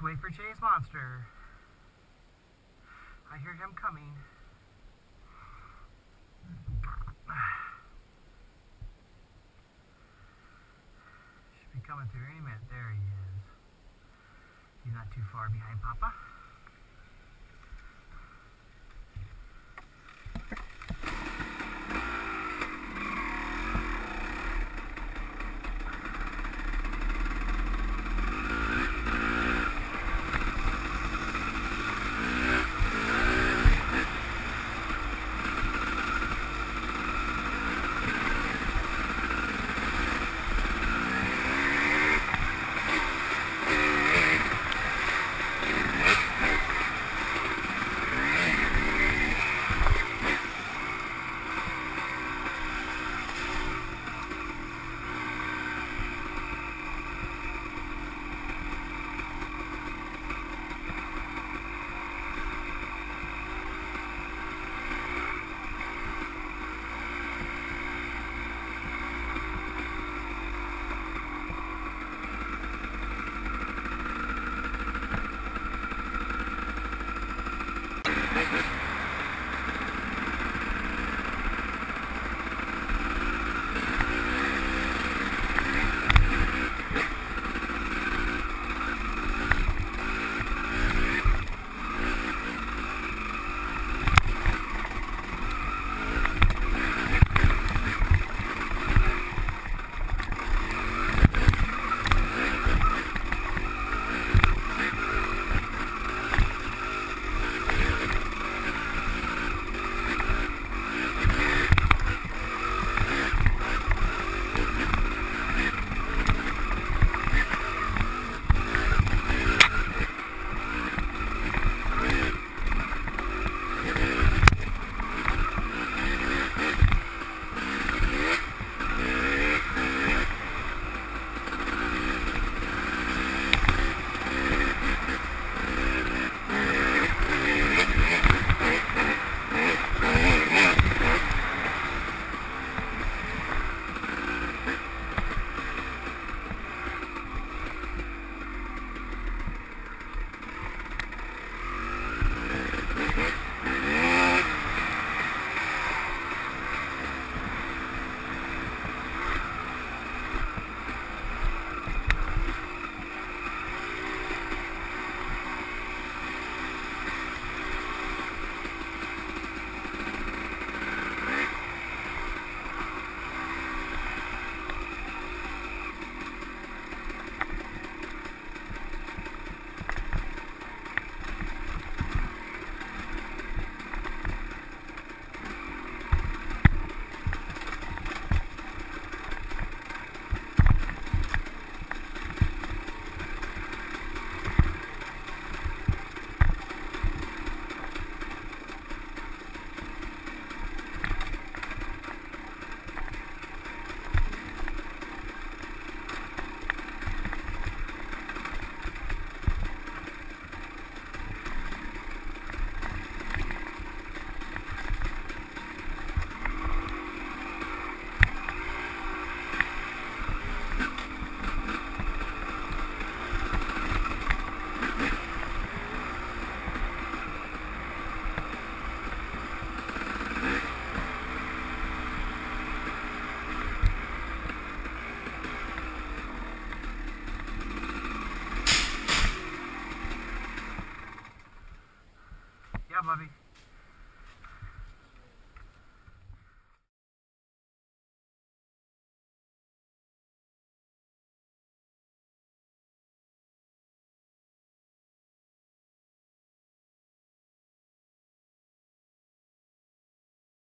Let's wait for Chase Monster. I hear him coming. Should be coming through any minute. There he is. He's not too far behind Papa.